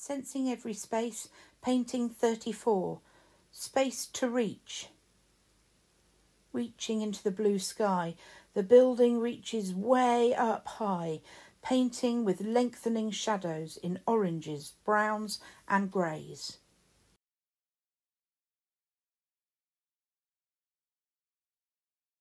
Sensing every space, painting 34. Space to reach. Reaching into the blue sky, the building reaches way up high, painting with lengthening shadows in oranges, browns, and greys.